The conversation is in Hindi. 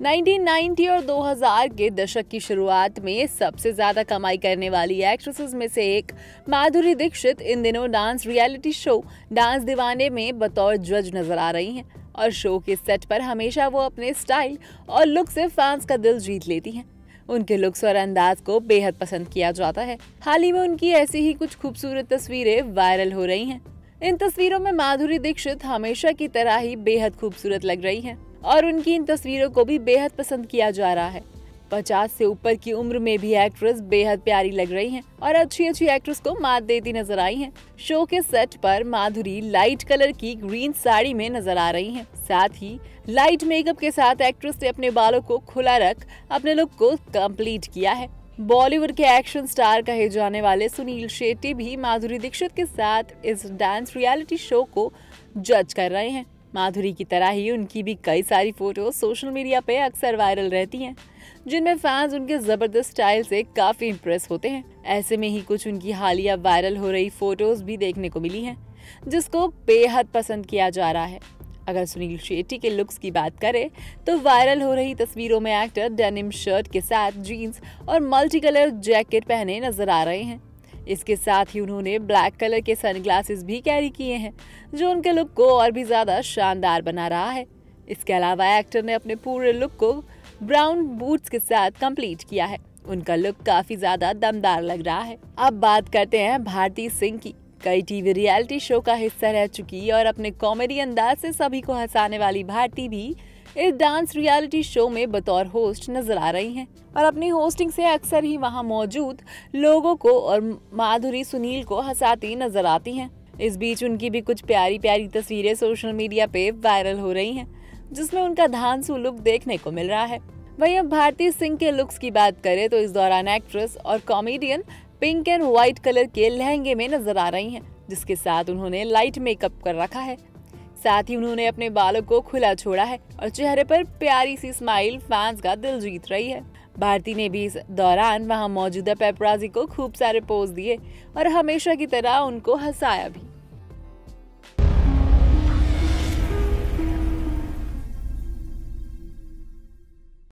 1990 और 2000 के दशक की शुरुआत में सबसे ज़्यादा कमाई करने वाली एक्ट्रेसेस में से एक माधुरी दीक्षित इन दिनों डांस रियलिटी शो, डांस दीवाने में बतौर जज नज़र आ रही हैं और शो के सेट पर हमेशा वो अपने स्टाइल और लुक से फैंस का दिल जीत लेती हैं। उनके लुक्स और अंदाज को बेहद पसंद किया जाता है। हाल ही में उनकी ऐसी ही कुछ खूबसूरत तस्वीरें वायरल हो रही हैं। इन तस्वीरों में माधुरी दीक्षित हमेशा की तरह ही बेहद खूबसूरत लग रही हैं। और उनकी इन तस्वीरों को भी बेहद पसंद किया जा रहा है पचास से ऊपर की उम्र में भी एक्ट्रेस बेहद प्यारी लग रही हैं और अच्छी अच्छी एक्ट्रेस को मात देती नज़र आई हैं। शो के सेट पर माधुरी लाइट कलर की ग्रीन साड़ी में नज़र आ रही हैं। साथ ही लाइट मेकअप के साथ एक्ट्रेस ने अपने बालों को खुला रख अपने लुक को कंप्लीट किया है बॉलीवुड के एक्शन स्टार कहे जाने वाले सुनील शेट्टी भी माधुरी दीक्षित के साथ इस डांस रियलिटी शो को जज कर रहे हैं माधुरी की तरह ही उनकी भी कई सारी फ़ोटो सोशल मीडिया पे अक्सर वायरल रहती हैं, जिनमें फैंस उनके ज़बरदस्त स्टाइल से काफ़ी इम्प्रेस होते हैं। ऐसे में ही कुछ उनकी हालिया वायरल हो रही फ़ोटोज़ भी देखने को मिली हैं, जिसको बेहद पसंद किया जा रहा है। अगर सुनील शेट्टी के लुक्स की बात करें तो वायरल हो रही तस्वीरों में एक्टर डेनिम शर्ट के साथ जीन्स और मल्टी कलर जैकेट पहने नज़र आ रहे हैं। इसके साथ ही उन्होंने ब्लैक कलर के सनग्लासेस भी कैरी किए हैं, जो उनके लुक को और भी ज़्यादा शानदार बना रहा है। इसके अलावा एक्टर ने अपने पूरे लुक को ब्राउन बूट्स के साथ कंप्लीट किया है। उनका लुक काफ़ी ज़्यादा दमदार लग रहा है। अब बात करते हैं भारती सिंह की। कई टीवी रियलिटी शो का हिस्सा रह चुकी और अपने कॉमेडी अंदाज से सभी को हंसाने वाली भारती भी इस डांस रियलिटी शो में बतौर होस्ट नज़र आ रही हैं। और अपनी होस्टिंग से अक्सर ही वहाँ मौजूद लोगों को और माधुरी सुनील को हंसाती नज़र आती हैं। इस बीच उनकी भी कुछ प्यारी प्यारी तस्वीरें सोशल मीडिया पे वायरल हो रही हैं, जिसमें उनका धांसू लुक देखने को मिल रहा है। वहीं अब भारती सिंह के लुक्स की बात करें तो इस दौरान एक्ट्रेस और comedian pink and white colour के लहंगे में नज़र आ रही हैं, जिसके साथ उन्होंने लाइट मेकअप कर रखा है। साथ ही उन्होंने अपने बालों को खुला छोड़ा है और चेहरे पर प्यारी सी स्माइल फैंस का दिल जीत रही है। भारती ने भी इस दौरान वहाँ मौजूदा पेपराजी को खूब सारे पोज दिए और हमेशा की तरह उनको हंसाया भी।